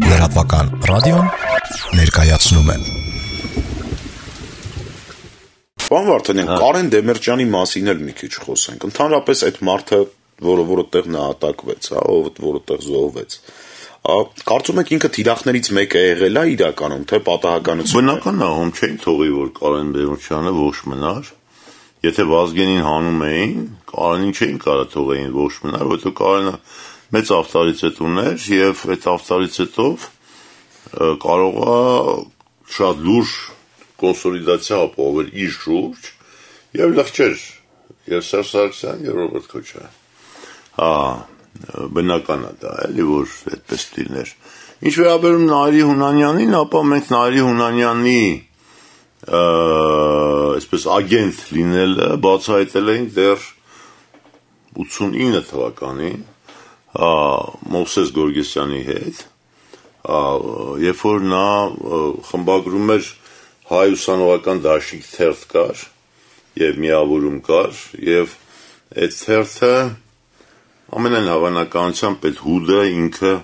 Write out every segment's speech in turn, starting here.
Լրատվական ռադիոն ներկայացնում է Պարոն Վարդանյան, Կարեն Դեմիրճյանի մասին էլ մի քիչ խոսենք։ Ընդհանրապես այդ մարդը, որը որտեղ նահատակվեց, հա, ով որտեղ զոհվեց, կարծում եք ինքը թիրախներից մեկը եղել է իրականում, թե պատահականություն։ Բնական է, ում չէին թողի, որ Կարեն Դեմիրճյանը ողջ մնար։ Եթե Վազգենին հանում էին, Կարենին չէին կարա թողեին ողջ մնար, որովհետեւ Կարենը մեծ ավտարիցետ ուներ եւ այդ ավտարիցետով կարող է շատ լուրջ կոնսոլիդացիա ապահովել իր շուրջ եւ լղջեր եւ Սերժ Սարգսյան եւ Ռոբերտ Քոչարյան։ Հա, բնական է դա, էլի որ այդպես լիներ։ Ինչ վերաբերում Նարի Հունանյանին, ապա մենք Նարի Հունանյանի այսպես ագենտ լինելը բացահայտել էին դեռ 89 թվականին Մովսես Գորգեսյանի հետ, երբ որ նա խմբագրում էր հայ ուսանողական դաշինք թերթ կար եւ միավորում կար եւ այդ թերթը ամենայն հավանականությամբ այդ հուդը ինքը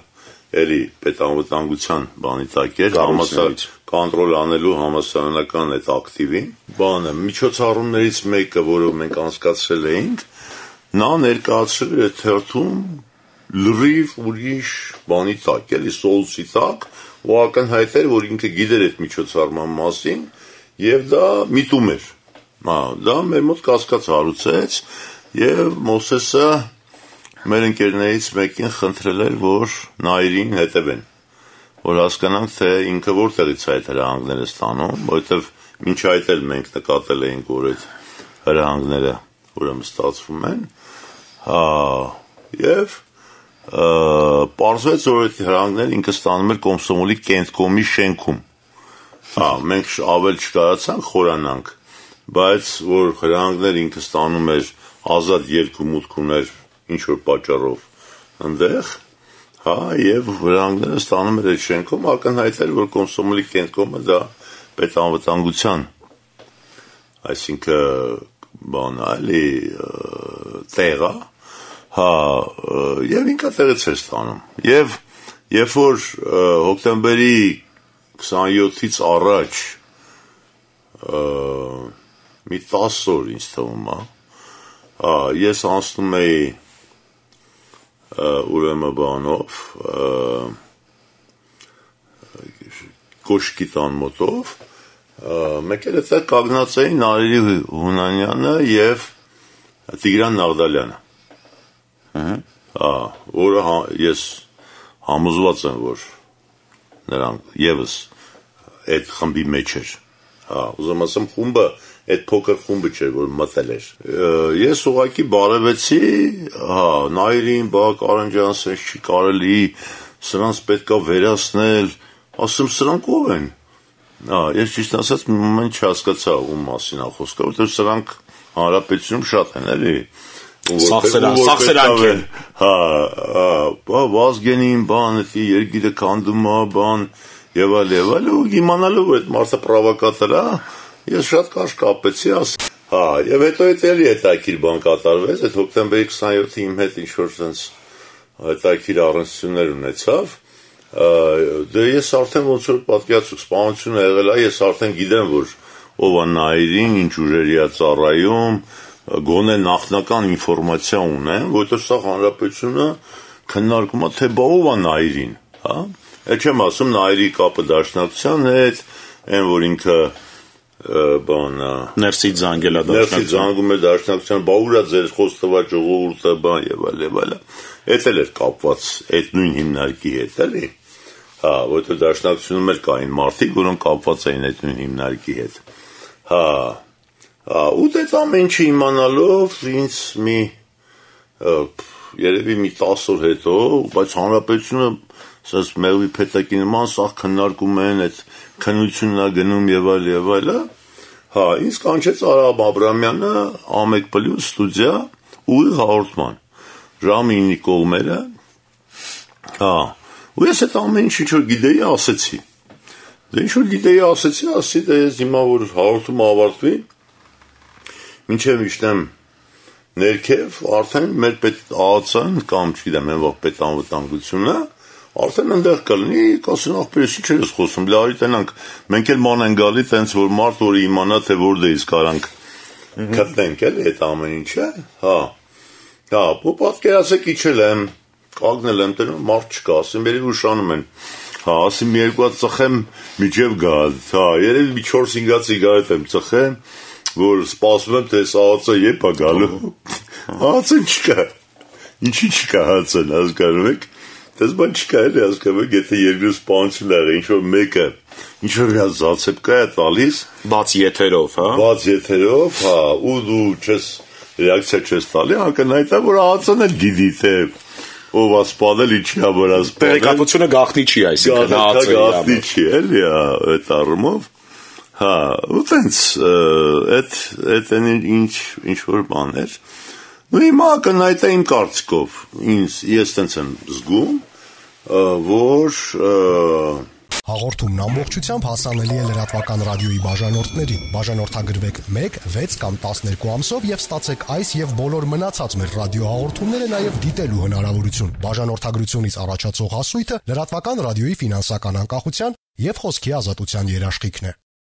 էլի պետանվտանգության բանի տակ էր համասար կոնտրոլ անելու համասարանական այդ ակտիվին բանը միջոցառումներից մեկը որը մենք անցկացրել էինք նա ներկայացրել էր թերթում լրիվ ուրիշ բանի տակ, էլի սոլսի տակ, ու ակնհայտ էր, որ ինքը գիտեր այդ միջոցառման մասին եւ դա միտում էր։ Հա, դա մեր մոտ կասկած հարուցեց եւ Մոսեսը մեր ընկերներից մեկին խնդրել էր, որ նայրին հետևեն, որ հասկանանք, թե ինքը որտեղից այդ հրահանգները ստանում, որովհետեւ մինչ այդ էլ մենք նկատել էինք, որ այդ հրահանգները ուրեմն ստացվում են։ Հա, եւ Պարզվեց, որ այդ հրանքները ինքը ստանում էր Կոմսոմոլի կենտկոմի շենքում։ Հա, մենք ավել չկարացանք խորանանք, բայց որ հրանքներ ինքը ստանում էր ազատ երկու մուտք ուներ ինչ որ պատճառով այնտեղ, հա, եւ հրանքները ստանում էր այդ շենքում, ակնհայտ էր, որ Կոմսոմոլի կենտկոմը դա պետանվտանգության այսինքն բան այլի տեղա Հա, եւ ինքը տեղից էր ստանում։ Եվ երբ որ հոկտեմբերի 27-ից առաջ մի 10 օր ինձ թվում է, հա, ես անցնում էի ուրեմն բանով կոշկի տան մոտով մեկ էլ այդտեղ կանգնած էին Նարերի Հունանյանը եւ Տիգրան Նաղդալյանը որը հա, ես համոզված եմ, որ նրանք եւս այդ խմբի մեջ էր։ Հա, ուզում ասեմ խումբը այդ փոքր խումբը չէր, որ մտել էր։ Ես ուղակի բարևեցի, հա, նայրին, բա Կարանջան, սենց չի կարելի, սրանց պետքա վերացնել, ասում սրանք ով են։ Հա, ես ճիշտ ասած մի մոմենտ չհասկացա ում մասին է խոսքը, որովհետև սրանք հանրապետությունում շատ են, էլի։ Սախսերանք, սախսերանք են։ Հա, հա, վազգենին բան, էսի երգիրը կանդում է, բան, եւ այլ եւ այլ, ու իմանալու որ այդ մարդը պրովոկատոր է, ես շատ կարճ կապեցի, աս Հա, եւ հետո այդ էլի հետաքրիր բան կատարվեց, այդ հոկտեմբերի 27-ը իմ հետ ինչ որ sense հետաքրիր առնչություններ ունեցավ։ Դե ես արդեն ոնց որ պատկերացուկ սպանությունը եղել է, ես արդեն գիտեմ որ ով է նայրին, ինչ ուժերի է ծառայում, գոնե նախնական ինֆորմացիա ունեն, որտեղ սա հանրապետությունը քննարկում է թե բա ով է նայրին, հա? Այդ չեմ ասում նայրի կապը դաշնակցության հետ, այն որ ինքը բան ներսից զանգելա դաշնակցության ներսից զանգում է դաշնակցության բա ուրա ձեր խոստովա ժողովուրդը բան եւ այլ եւ այլ այդ էլ էր կապված այդ նույն հիմնարկի հետ էլի հա որտեղ դաշնակցությունում էլ կային մարդիկ որոնք կապված էին այդ նույն հիմնարկի հետ հա ու դե ամեն ինչը իմանալով ինձ մի երևի մի 10 օր հետո, բայց հանրապետությունը ասես մեղվի փետակի նման սա քննարկում են, այդ քննությունն է գնում եւ այլ եւ այլը։ Հա, ինձ կանչեց Արաբ Աբրամյանը Ամեկ Պլյուս ստուդիա ուղի հաղորդման։ Ժամի 9-ի կողմերը։ Հա, ու ես այդ ամեն ինչ ինչ որ գիտեի, ասեցի։ Դե ինչ որ գիտեի, ասեցի, ասի դե ես հիմա որ հաղորդումը ավարտվի, մինչև իշտեմ ներքև արդեն մեր պետ ԱԱՑ-ն կամ չգիտեմ, որ պետ անվտանգությունը արդեն այնտեղ կլինի, կասեն ախպերս ինչ ես խոսում, լարի տենանք, մենք էլ ման են գալի տենց որ մարդ որ իմանա թե որտեղից կարանք գտնենք էլ այդ ամեն ինչը, հա։ Հա, ու պատկերացեք իջել եմ, կանգնել եմ տենում, մարդ չկա, ասեմ, բերի ուշանում են։ Հա, ասեմ մի երկու հատ ծխեմ միջև գա, հա, երևի մի 4-5 հատ սիգարետ եմ ծխեմ, որ սպասում եմ թե սա հացը երբ է գալու։ Հացը չկա։ Ինչի չկա հացը, հասկանում եք։ Դες բան չկա էլի հասկանում եք, եթե երկու սպանություն աղ, ինչ որ մեկը ինչ որ մի զացեպկա է տալիս, Բաց եթերով, հա։ բաց եթերով, հա, ու դու չես ռեակցիա չես տալի, անկնայտ է որ հացն էլ գիտի թե ով է սպանել, ինչի է վրա սպանել։ Տեղեկատվությունը գախնի չի, այսինքն հացը գաղտնի չի էլի, այդ առումով։ Հա, ու տենց այդ այդ ինչ ինչ որ բաներ։ Ну հիմա կնայտ է իմ կարծիքով, ինձ ես տենց եմ զգում, որ Հաղորդումն ամբողջությամբ հասանելի է լրատվական ռադիոյի բաժանորդներին։ Բաժանորդագրվեք 1, 6 կամ 12 ամսով եւ ստացեք այս եւ բոլոր մնացած մեր ռադիոհաղորդումները նաեւ դիտելու հնարավորություն։ Բաժանորդագրությունից առաջացող հասույթը լրատվական ռադիոյի ֆինանսական անկախության եւ խոսքի ազատության երաշխիքն է։